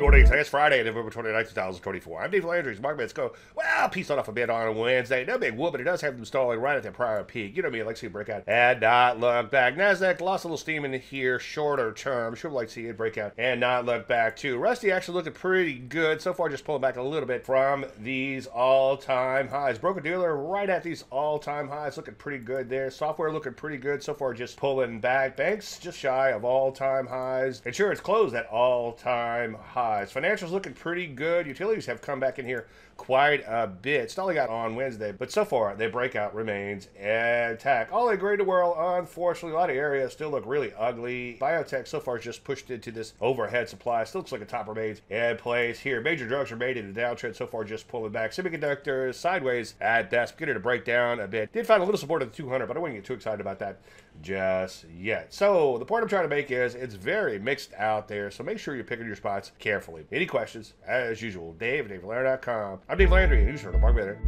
morning. Today is Friday, November 29th, 2024. I'm Dave Landry's Mark go. Well, peace on off a bit on Wednesday. No big whoop, but it does have them stalling right at their prior peak. You know me, I like to see it break out and not look back. NASDAQ lost a little steam in here shorter term. Sure like to see it break out and not look back too. Rusty actually looking pretty good. So far, just pulling back a little bit from these all-time highs. Broker dealer right at these all-time highs. Looking pretty good there. Software looking pretty good. So far, just pulling back. Banks just shy of all-time highs. Insurance closed at all-time highs. Financials looking pretty good. Utilities have come back in here quite a bit. Still got on Wednesday, but so far the breakout remains intact. All agree to world, unfortunately, a lot of areas still look really ugly. Biotech so far just pushed into this overhead supply. Still looks like a top remains in place here. Major drugs are made in the downtrend so far, just pulling back. Semiconductors sideways at best, beginning to break down a bit. Did find a little support at the 200, but I wouldn't get too excited about that just yet. So the point I'm trying to make is it's very mixed out there. So make sure you're picking your spots carefully. Any questions, as usual, Dave at DaveLandry.com. I'm Dave Landry, and you sure the Mark Better.